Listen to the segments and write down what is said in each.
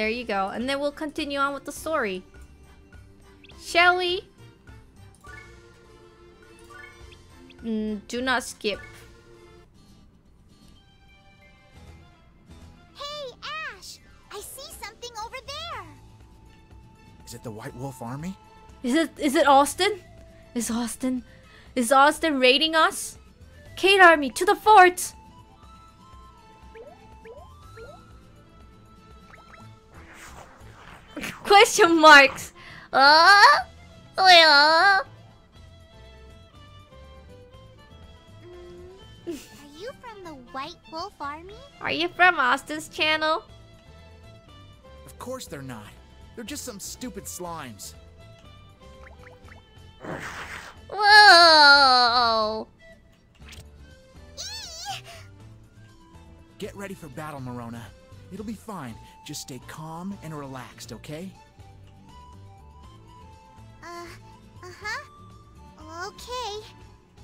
There you go. And then we'll continue on with the story. Shall we? Mm, do not skip. Hey, Ash! I see something over there! Is it the White Wolf Army? Is it is it Austin? Is Austin is Austin raiding us? Kate Army to the fort! Question marks. Uh, well. Mm, are you from the White Wolf Army? Are you from Austin's channel? Of course they're not. They're just some stupid slimes. Whoa! Get ready for battle, Marona. It'll be fine. Just stay calm and relaxed, okay? Uh, uh-huh. Okay.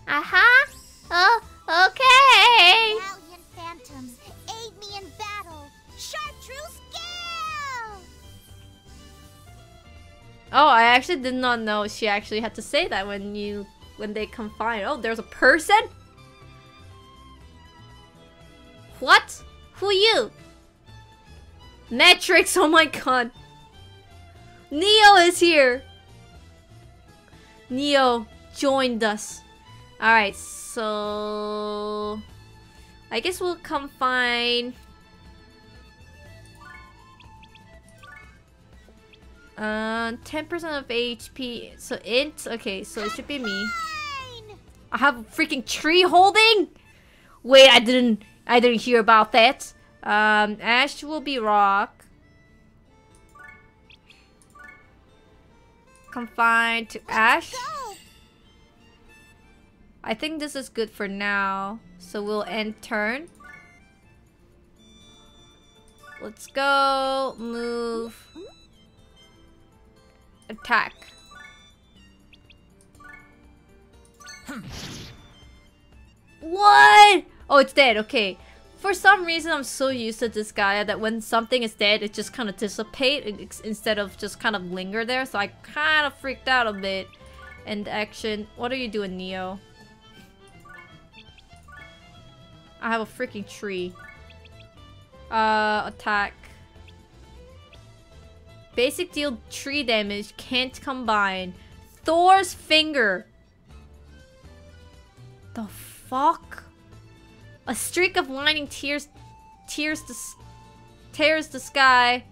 Uh-huh. Oh, okay. Valiant phantoms, aid me in battle. Chartreuse Gale! Oh, I actually did not know she actually had to say that when you when they confine. Oh, there's a person? What? Who you? Matrix, oh my god. Neo is here. Neo joined us. Alright, so... I guess we'll confine... Uh, 10% of HP. So int. Okay, so it should be me. I have a freaking tree holding. Wait, I didn't. I didn't hear about that. Um, Ash will be rock. Confined to Ash. I think this is good for now. So we'll end turn. Let's go. Move. Attack. what? Oh, it's dead. Okay. For some reason, I'm so used to this guy that when something is dead, it just kind of dissipate instead of just kind of linger there. So I kind of freaked out a bit. And action. What are you doing, Neo? I have a freaking tree. Uh, attack. Basic deal tree damage, can't combine. Thor's finger. The fuck? A streak of lightning tears, tears the, tears the sky.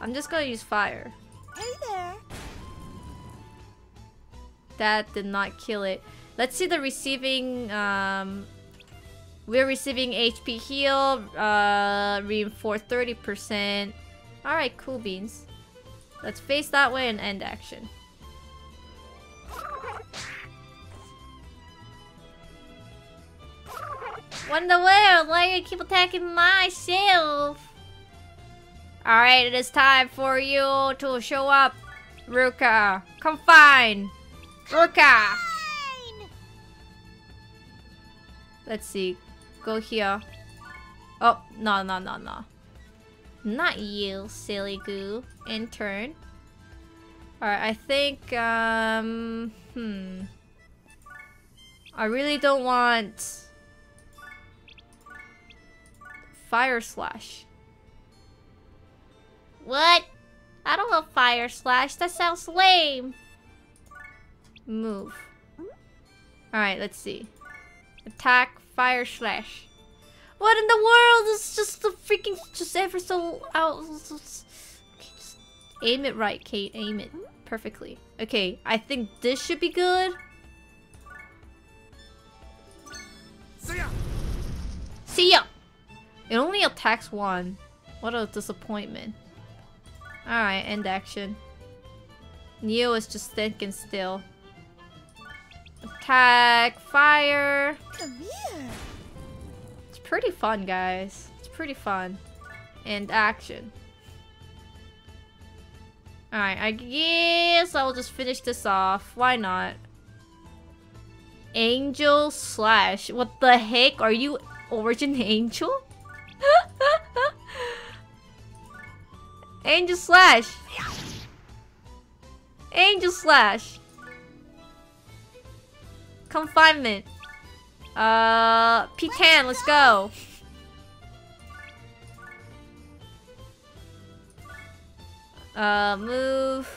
I'm just gonna use fire. Hey there! That did not kill it. Let's see the receiving, um... We're receiving HP heal, uh, reinforce 30%. Alright, cool beans. Let's face that way and end action. What where? the? Why you keep attacking myself? Alright, it is time for you to show up. Ruka, confine. Ruka! Fine! Let's see. Go here. Oh, no, no, no, no. Not you, silly goo. In turn. Alright, I think, um... Hmm. I really don't want... Fire Slash. What? I don't want Fire Slash. That sounds lame. Move. Alright, let's see. Attack, fire, slash. What in the world? It's just the freaking, just ever so out. Okay, just aim it right, Kate. Aim it perfectly. Okay, I think this should be good. See ya! See ya! It only attacks one. What a disappointment. Alright, end action. Neo is just thinking still. Attack, fire. It's pretty fun, guys. It's pretty fun. And action. Alright, I guess I'll just finish this off. Why not? Angel slash. What the heck? Are you Origin Angel? Angel Slash! Angel Slash! Confinement. Uh, P10, let's go. Uh, move.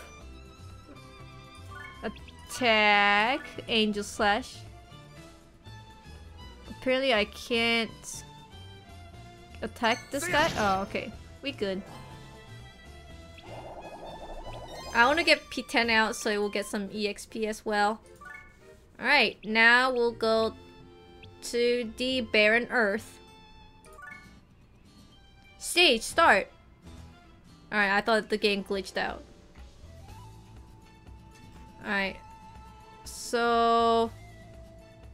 Attack. Angel Slash. Apparently I can't attack this guy. Oh, okay. We good. I want to get P10 out so it will get some EXP as well. Alright, now we'll go to the barren earth. Stage, start! Alright, I thought the game glitched out. Alright. So...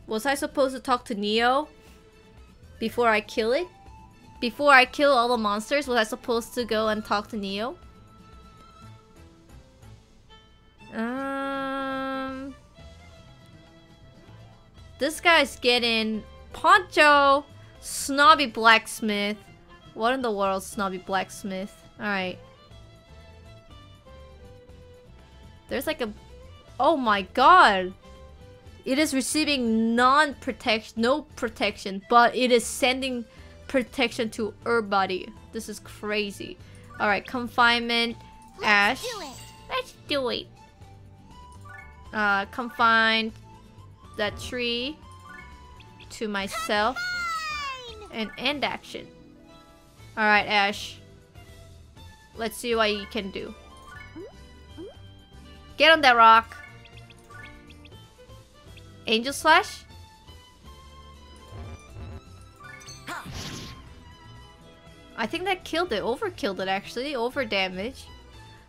Was I supposed to talk to Neo? Before I kill it? Before I kill all the monsters, was I supposed to go and talk to Neo? Um... This guy's getting Poncho, Snobby Blacksmith. What in the world, Snobby Blacksmith? Alright. There's like a... Oh my god! It is receiving non-protection, no protection, but it is sending protection to her body. This is crazy. Alright, confinement, Let's Ash. do it. Let's do it. Uh, confine that tree to myself Fine. and end action. Alright, Ash. Let's see what you can do. Get on that rock. Angel Slash? I think that killed it. Overkilled it actually. Over damage.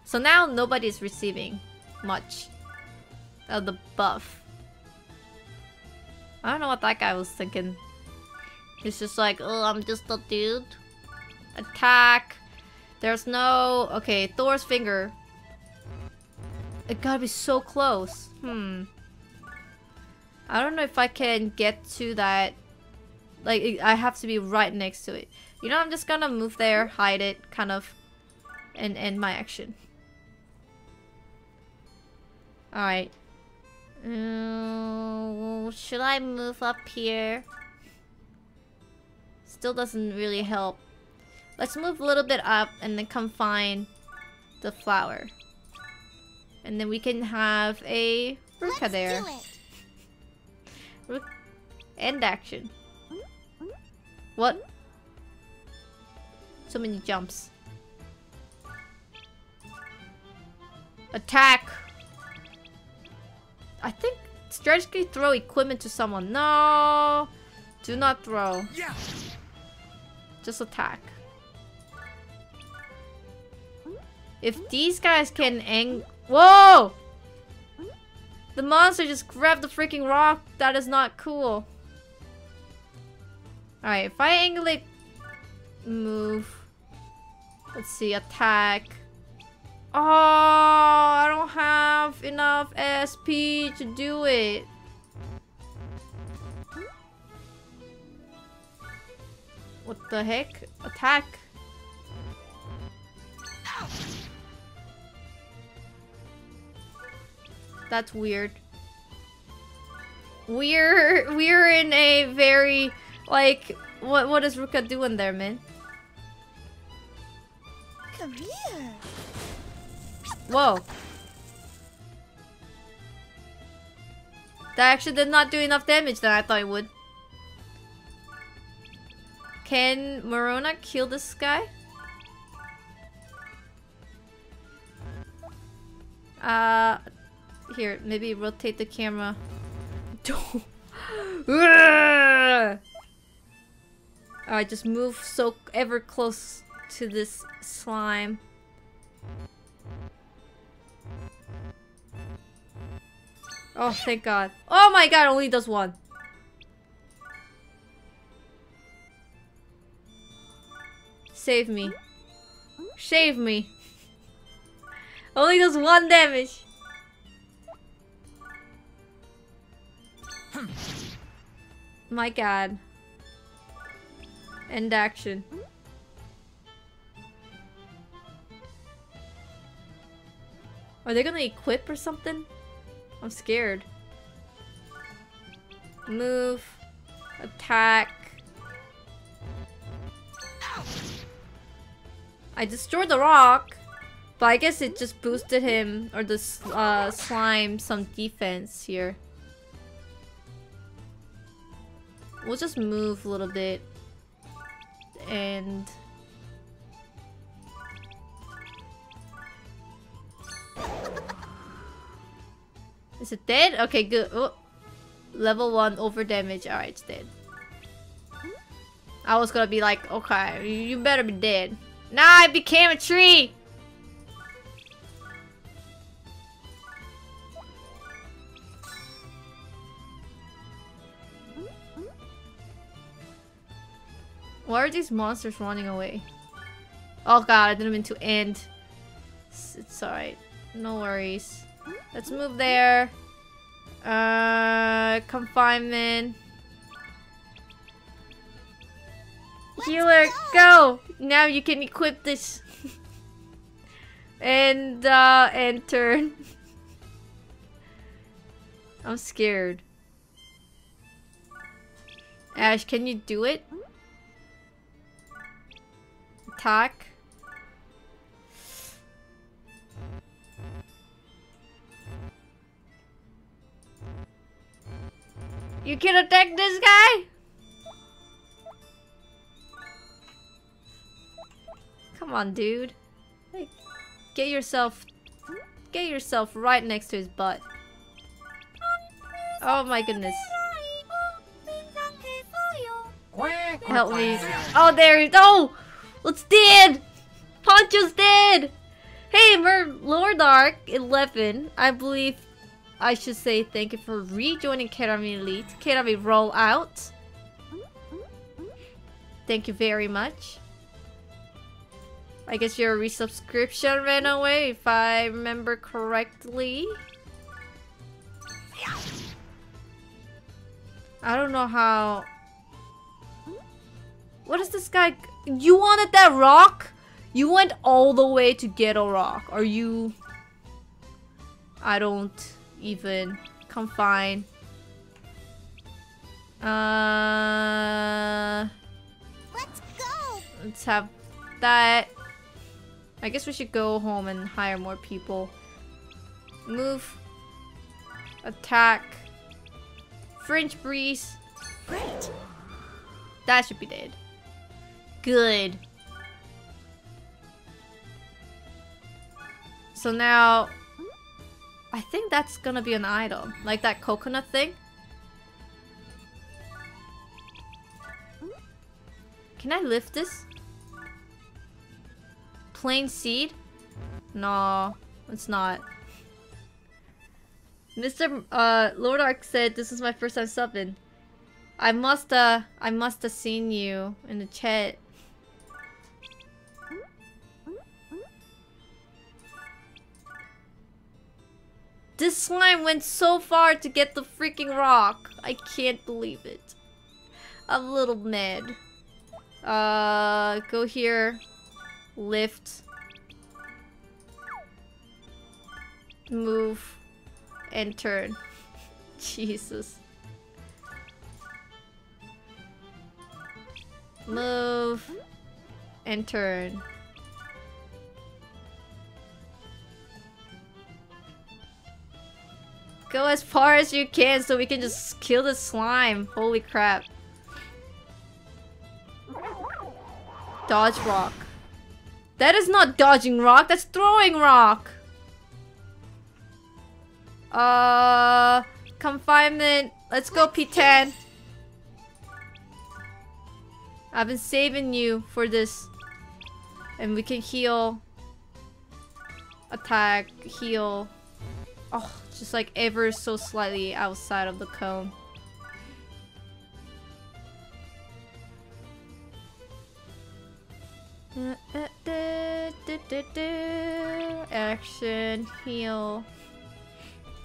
So now nobody's receiving much of the buff. I don't know what that guy was thinking. He's just like, oh, I'm just a dude. Attack. There's no... Okay, Thor's finger. It gotta be so close. Hmm. I don't know if I can get to that. Like, I have to be right next to it. You know, I'm just gonna move there, hide it, kind of, and end my action. Alright. Uh, should I move up here? Still doesn't really help. Let's move a little bit up and then confine the flower. And then we can have a Ruka Let's there. do it. End action. What? So many jumps. Attack! I think strategically throw equipment to someone. No! Do not throw. Just attack. If these guys can ang- Whoa! The monster just grabbed the freaking rock. That is not cool. Alright, if I angle it... Move. Let's see, attack. Oh, I don't have enough SP to do it. What the heck? Attack. That's weird. We're we're in a very like what what is Ruka doing there, man? Whoa. That actually did not do enough damage than I thought it would. Can Marona kill this guy? Uh, here, maybe rotate the camera. Alright, just move so ever close to this slime. Oh, thank god. Oh my god, only does one. Save me. Save me. Only does one damage. Hmm. My god. End action. Are they gonna equip or something? I'm scared. Move. Attack. I destroyed the rock. But I guess it just boosted him, or the uh, slime, some defense here. We'll just move a little bit. And... Is it dead? Okay, good. Oh. Level 1 over damage. Alright, it's dead. I was gonna be like, okay, you better be dead. Nah, I became a tree! Why are these monsters running away? Oh god, I didn't mean to end. It's, it's alright. No worries. Let's move there. Uh, confinement. Let's Healer, go. go! Now you can equip this. and, uh, and turn. I'm scared. Ash, can you do it? attack. You can attack this guy? Come on, dude. Hey, get yourself... Get yourself right next to his butt. Oh my goodness. Help me. Oh, there he- Oh! It's dead! Poncho's dead! Hey, Mer Lord Ark 11, I believe I should say thank you for rejoining Kerami Elite. Kerami roll out. Thank you very much. I guess your resubscription ran away if I remember correctly. I don't know how... What is this guy... You wanted that rock? You went all the way to get a rock. Are you... I don't even confine. Uh... Let's go! Let's have that. I guess we should go home and hire more people. Move. Attack. French breeze. Great. That should be dead. Good. So now... I think that's gonna be an item. Like that coconut thing. Can I lift this? Plain seed? No, it's not. Mr. Uh, Lord Ark said this is my first time subbing. I must uh, I must have seen you in the chat. This slime went so far to get the freaking rock. I can't believe it. I'm a little mad. Uh, go here. Lift. Move. And turn. Jesus. Move. And turn. Go as far as you can so we can just kill the slime. Holy crap. Dodge rock. That is not dodging rock, that's throwing rock. Uh, confinement. Let's go P10. I've been saving you for this. And we can heal. Attack, heal. Oh, just like ever so slightly outside of the cone. Action, heal.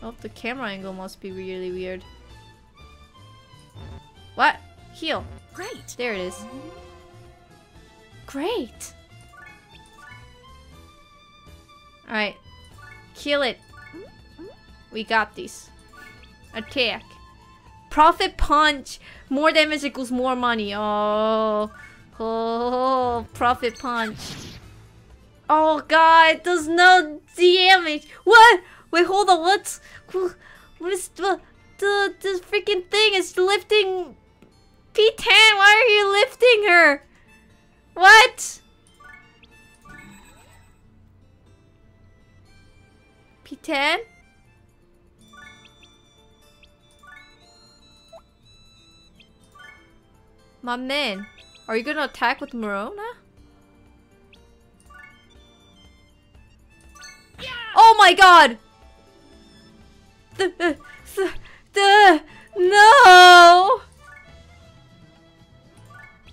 Oh, the camera angle must be really weird. What? Heal. Great. There it is. Great. Alright. Kill it. We got this. Attack. Profit punch. More damage equals more money. Oh. Oh, profit punch. Oh god, does no damage. What? Wait, hold on. What's what is the the this freaking thing is lifting P10? Why are you lifting her? What? P10? My man, are you gonna attack with Marona? Oh my god! The, the, the, no!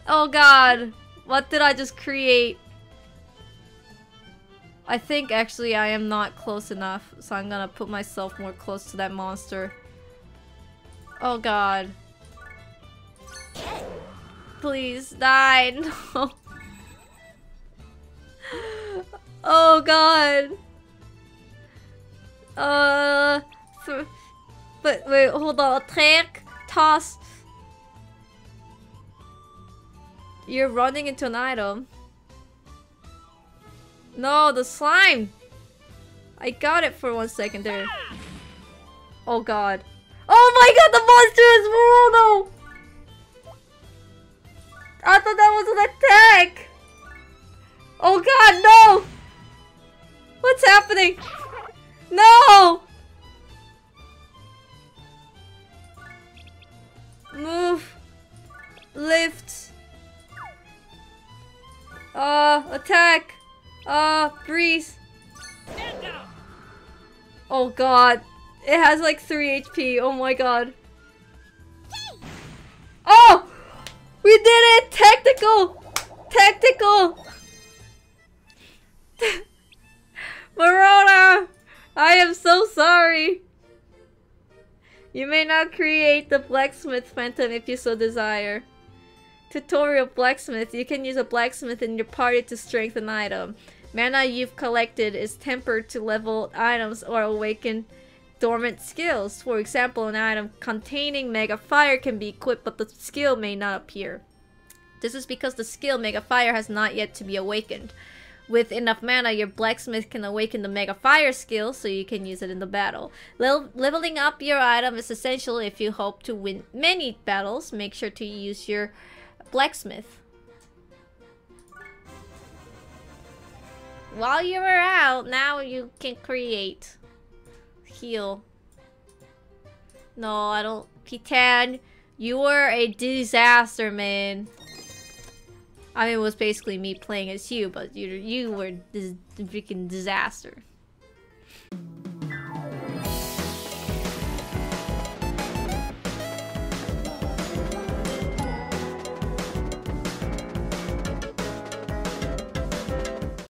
Oh god, what did I just create? I think actually I am not close enough, so I'm gonna put myself more close to that monster. Oh god. Please die. No. Oh god. Uh. But wait, hold on. Attack, toss. You're running into an item. No, the slime. I got it for one second there. Oh god. Oh my god, the monster is Marona! I thought that was an attack! Oh god, no! What's happening? No! Move. Lift. Uh, attack. Uh, breeze. Oh god. It has like 3 HP. Oh my god. Did it! Tactical! Tactical! Marona! I am so sorry! You may not create the blacksmith phantom if you so desire. Tutorial blacksmith. You can use a blacksmith in your party to strengthen item. Mana you've collected is tempered to level items or awaken dormant skills. For example, an item containing Mega Fire can be equipped but the skill may not appear. This is because the skill Mega Fire has not yet to be awakened. With enough mana, your blacksmith can awaken the Mega Fire skill so you can use it in the battle. Le leveling up your item is essential if you hope to win many battles. Make sure to use your blacksmith. While you were out, now you can create heal. No, I don't. P10, you were a disaster, man. I mean, it was basically me playing as you, but you you were this freaking disaster.